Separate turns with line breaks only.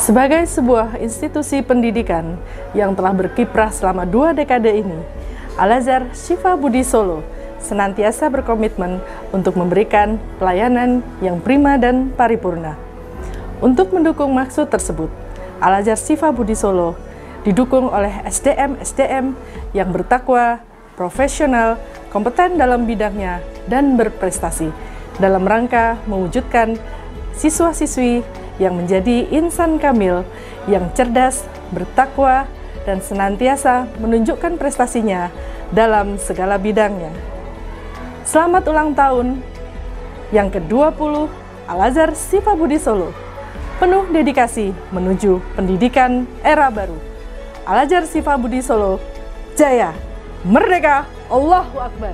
Sebagai sebuah institusi pendidikan yang telah berkiprah selama dua dekade ini, Al-Azhar Syifa Budi Solo senantiasa berkomitmen untuk memberikan pelayanan yang prima dan paripurna. Untuk mendukung maksud tersebut, Al-Azhar Syifa Budi Solo didukung oleh SDM-SDM yang bertakwa, profesional, kompeten dalam bidangnya, dan berprestasi dalam rangka mewujudkan siswa-siswi yang menjadi insan kamil, yang cerdas, bertakwa, dan senantiasa menunjukkan prestasinya dalam segala bidangnya. Selamat ulang tahun yang ke-20 Al-Azhar Sifa Budi Solo. Penuh dedikasi menuju pendidikan era baru. Al-Azhar Sifa Budi Solo, Jaya, Merdeka, Allahu Akbar.